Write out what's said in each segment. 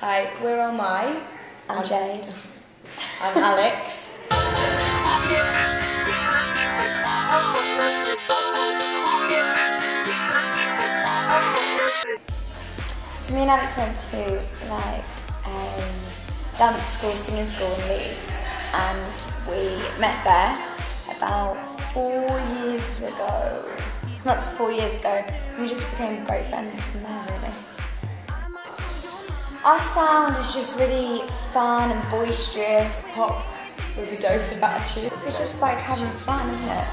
Hi, where am I? I'm Jade. I'm Alex. So me and Alex went to like a dance school, singing school in Leeds, and we met there about four years ago. Not four years ago. We just became great friends from there, really. Our sound is just really fun and boisterous. Pop with a dose of attitude. It's just like having fun, isn't it?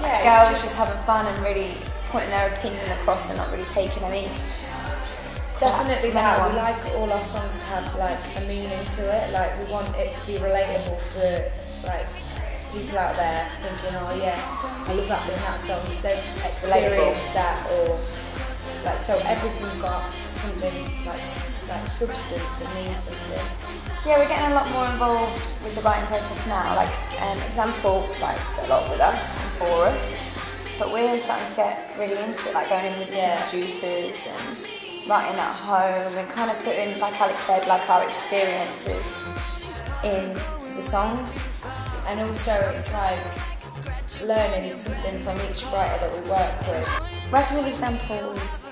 Yeah, Girls just- just having fun and really putting their opinion across and not really taking any. Definitely that. We like all our songs to have like a meaning to it. Like we want it to be relatable for like people out there thinking, oh yeah, I love that in that song because they've relatable. experienced that or like so everything's got something like like substance. It means something. Yeah, we're getting a lot more involved with the writing process now. Like, um, Example writes a lot with us and for us, but we're starting to get really into it, like going in with Yeah. producers and writing at home and kind of putting, like Alex said, like our experiences into the songs. And also it's like learning something from each writer that we work with. Working with examples,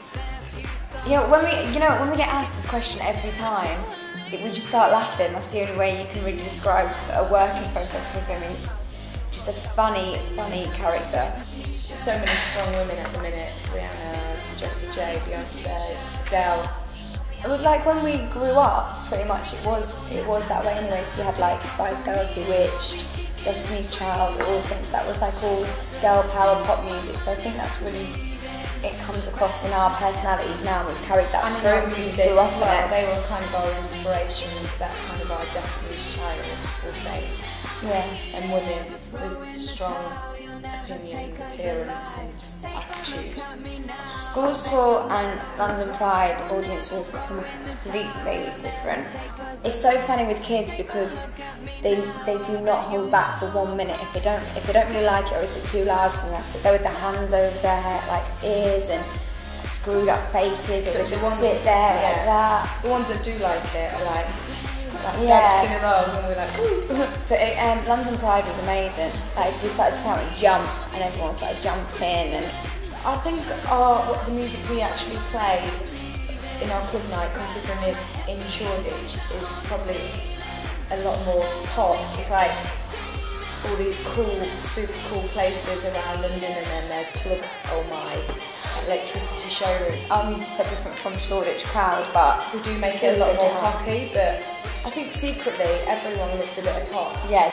know, when we, you know, when we get asked this question every time, we just start laughing. That's the only way you can really describe a working process with him. Is just a funny, funny character. So many strong women at the minute. Rihanna, Jessie J, Beyonce, Adele. It was like when we grew up, pretty much it was it was that way anyway. So we had like Spice Girls, B*Witched, Destiny's Child, All Saints. That was like all girl power pop music. So I think that's really it comes across in our personalities now. We've carried that And through. music up as well. They were kind of our inspirations, that kind of our Destiny's Child, All Saints. Yeah. And women with strong and. Schools tour and London Pride audience were completely different. It's so funny with kids because they they do not hold back for one minute. If they don't if they don't really like it or if it's too loud for them, they'll sit there with their hands over their head, like ears and screwed up faces, or But they the just ones- sit there like that. The ones that do like it are like, like Yeah. dancing along and we're like, ooh. But it, um, London Pride was amazing. Like we started shouting jump, and everyone started jumping, and I think our, what the music we actually play in our club night, considering it's in Shoreditch, is probably a lot more pop. It's like all these cool, super cool places around London, and then there's Club Oh My, Electricity Showroom. our music's quite different from Shoreditch crowd, but We do make it a lot more poppy, but I think secretly everyone loves a bit of pop. Yeah,